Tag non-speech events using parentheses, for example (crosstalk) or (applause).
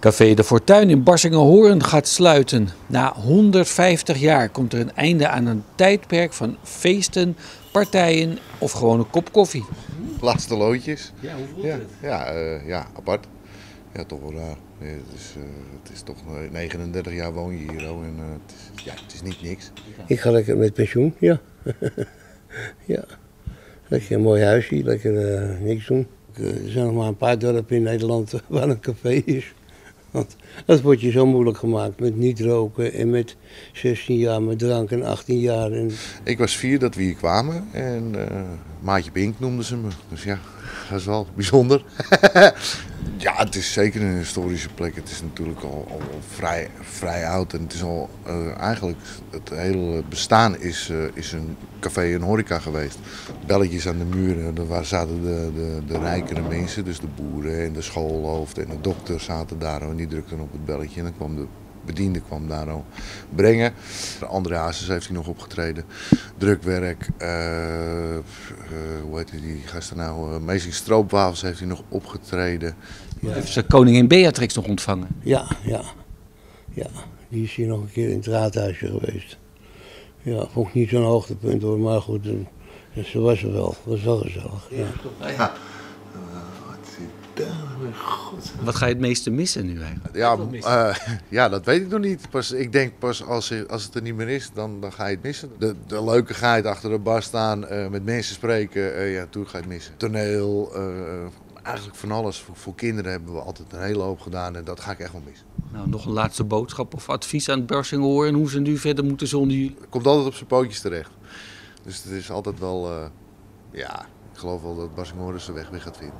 Café de Fortuin in Barsingenhoorn gaat sluiten. Na 150 jaar komt er een einde aan een tijdperk van feesten, partijen of gewoon een kop koffie. Laatste loodjes. Ja, hoe voelt Ja, ja, eh, ja, apart. Ja, toch wel raar. Nee, het, is, eh, het is toch eh, 39 jaar woon je hier oh, en eh, het, is, ja, het is niet niks. Ik ga lekker met pensioen, ja. (laughs) ja. Lekker een mooi huisje, lekker eh, niks doen. Eh, Er zijn nog maar een paar dorpen in Nederland (laughs) waar een café is. Want dat wordt je zo moeilijk gemaakt met niet roken en met 16 jaar met drank en 18 jaar. En Ik was vier dat we hier kwamen en eh, Maatje Bink noemden ze me. Dus ja, dat is wel bijzonder. (laughs) ja, het is zeker een historische plek. Het is natuurlijk al, al vrij, vrij oud en het is al eh, eigenlijk het hele bestaan is, eh, is een café en horeca geweest. Belletjes aan de muren, waar zaten de, de, de rijkere mensen, dus de boeren en de schoolhoofden en de dokter zaten daar en die drukten op het belletje en dan kwam de bediende kwam daar al brengen. André Hazes heeft hij nog opgetreden. Drukwerk, eh, eh, die gasten nou? Uh, Meesting Stroopwafels heeft hij nog opgetreden. Heeft ze koningin Beatrix nog ontvangen? ja, ja, ja. Die is hier nog een keer in het raadhuisje geweest. Ja, vond ik niet zo'n hoogtepunt hoor, maar goed, eh, ze was er wel. Dat was wel gezellig. Ja. Ja. wat zit daar? Mijn god. Wat ga je het meeste missen nu eigenlijk? Ja, eh, ja, dat weet ik nog niet. Pas, ik denk pas als, als het er niet meer is, dan, dan ga je het missen. De, de leukigheid achter de bar staan, eh, met mensen spreken, eh, ja, toen ga je het missen. Toneel, eh, eigenlijk van alles. Voor, voor kinderen hebben we altijd een hele hoop gedaan en dat ga ik echt wel missen. Nou, nog een laatste boodschap of advies aan het Barsingenhoorn hoe ze nu verder moeten zonder jullie. Het komt altijd op zijn pootjes terecht. Dus het is altijd wel, eh, ja, ik geloof wel dat Barsinghorst zijn weg weer gaat vinden.